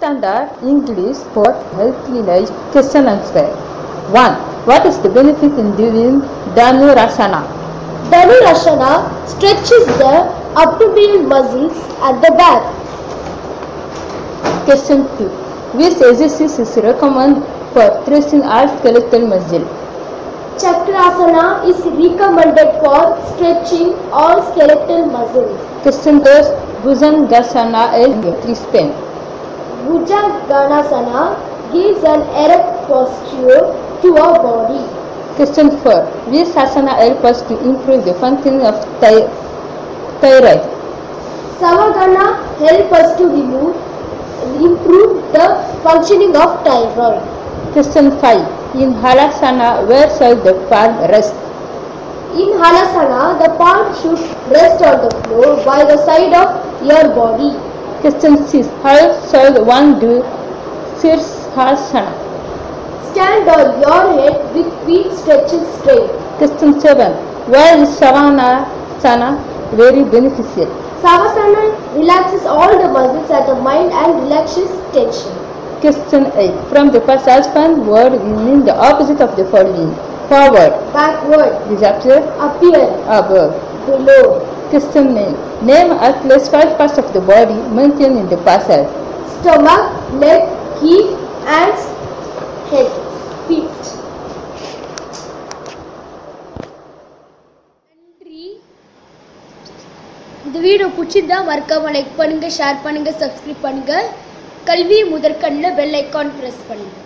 standard English for healthy life question answer. 1. What is the benefit in doing Dhanurasana? Dhanurasana stretches the abdominal muscles at the back. Question 2. Which exercise is recommended for strengthening all skeletal muscle? Chakrasana is recommended for stretching all skeletal muscles. Question 3. Bhujangasana and three spin. Bhujanganasana gives an erect posture to our body. Question 4. Which asana help us to improve the functioning of thy- thyroid? Savagana help us to remove, improve the functioning of thyroid. Question 5. In Halasana, where shall the palm rest? In Halasana, the palm should rest on the floor by the side of your body. Question 6. How shall one do Sirsasana? Stand on your head with feet stretched straight. Question 7. Why is Savasana very beneficial? Savasana relaxes all the muscles at the mind and relaxes tension. Question 8. From the past husband word meaning the opposite of the following. Forward, Backward, disappear, appear, above. below. Christian name. Name at least five parts of the body mentioned in the passage. Stomach, leg, hip, hands, head, feet. நன்றி இந்த video பிடிச்சிருந்தா மறக்காம like பண்ணுங்க share பண்ணுங்க subscribe பண்ணுங்க கல்வி முதற்கண்ணில் bell icon press பண்ணுங்க